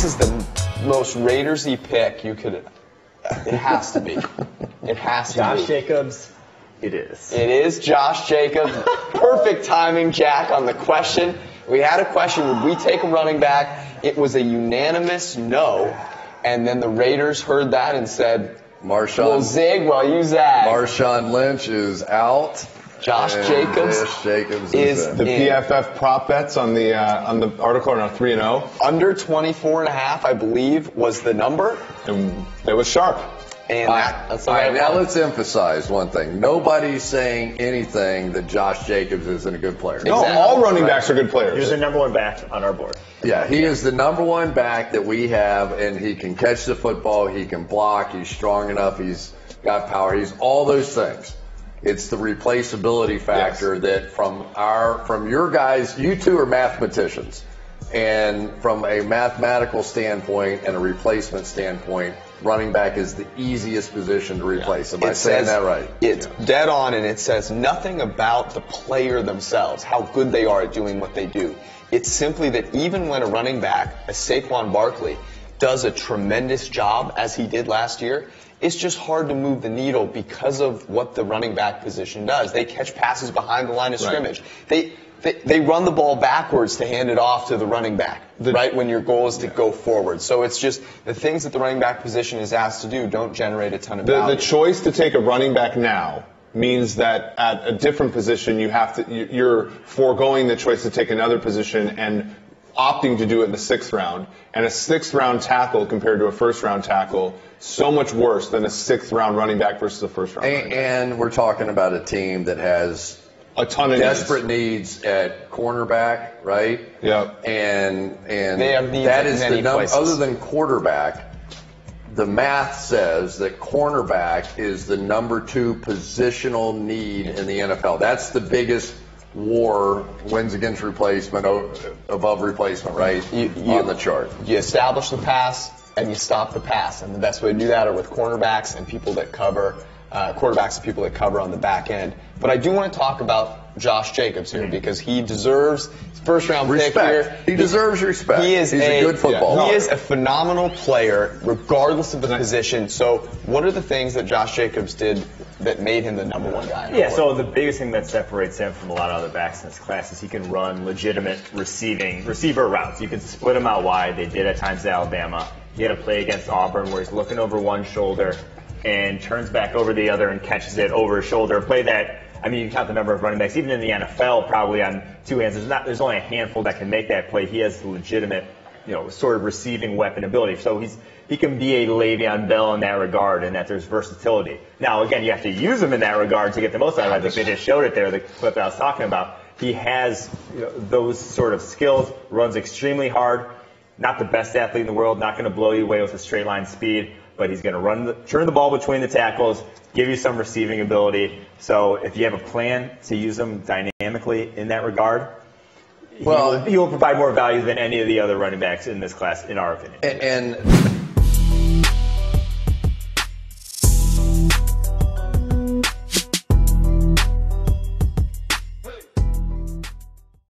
this is the most Raidersy pick you could. It has to be. It has to Josh be. Jacobs, it is. It is Josh Jacobs. Perfect timing, Jack, on the question. We had a question, would we take a running back? It was a unanimous no. And then the Raiders heard that and said, Marshawn, we'll zig while you zag. Marshawn Lynch is out. Josh and Jacobs Josh Jacobs is is. The. PFF prop bets on the uh, on the article are now three and zero, Under 24 and a half, I believe, was the number. and it was sharp. And All that, right, that's the all way right, it now let's emphasize one thing. Nobody's saying anything that Josh Jacobs isn't a good player. No, all running backs are good players. He's the number one back on our board. Yeah, he is the number one back that we have, and he can catch the football, he can block, he's strong enough, he's got power, he's all those things. It's the replaceability factor that from our, from your guys, you two are mathematicians, and from a mathematical standpoint and a replacement standpoint, running back is the easiest position to replace. Am I It saying says- that right? It's dead on, and it says nothing about the player themselves, how good they are at doing what they do. It's simply that even when a running back, a Saquon Barkley, does a tremendous job as he did last year, it's just hard to move the needle because of what the running back position does. They catch passes behind the line of Right. scrimmage. They, they they run the ball backwards to hand it off to the running back, right? When your goal is to go forward. So it's just the things that the running back position is asked to do don't generate a ton of The, value. the choice to take a running back now means that at a different position you have to you're foregoing the choice to take another position and opting to do it in the sixth round. And a sixth round tackle compared to a first round tackle so much worse than a sixth round running back versus a first round. And, and we're talking about a team that has A ton of desperate needs. needs at cornerback, right? Yep. And and They have needs that many the number places. other than quarterback. The math says that cornerback is the number two positional need in the NFL. That's the biggest war wins against replacement o- above replacement, right? You- you- on the chart. you establish the pass and you stop the pass. And the best way to do that are with cornerbacks and people that cover, uh, quarterbacks and people that cover on the back end. But I do want to talk about Josh Jacobs here because he deserves first round pick Respect. here. He deserves respect. He is He's a good footballer. He is a phenomenal player, regardless of the position. So, what are the things that Josh Jacobs did that made him the number one guy? Yeah, so the biggest thing that separates him from a lot of other backs in this class is he can run legitimate receiving receiver routes. You can split him out wide. They did at times at Alabama. He had a play against Auburn where he's looking over one shoulder and turns back over the other and catches it over his shoulder. Play that I mean, you can count the number of running backs, even in the NFL, probably on two hands. There's not, there's only a handful that can make that play. He has legitimate, you know, sort of receiving weapon ability. So he's, he can be a Le'Veon Bell in that regard, and that there's versatility. Now, again, you have to use him in that regard to get the most out of it. I they just showed it there, the clip that I was talking about. He has you know, those sort of skills, runs extremely hard. Not the best athlete in the world, not going to blow you away with a straight line speed, but he's going to run, the, turn the ball between the tackles, give you some receiving ability. So if you have a plan to use him dynamically in that regard, Well- he, will, he will provide more value than any of the other running backs in this class, in our opinion. And, and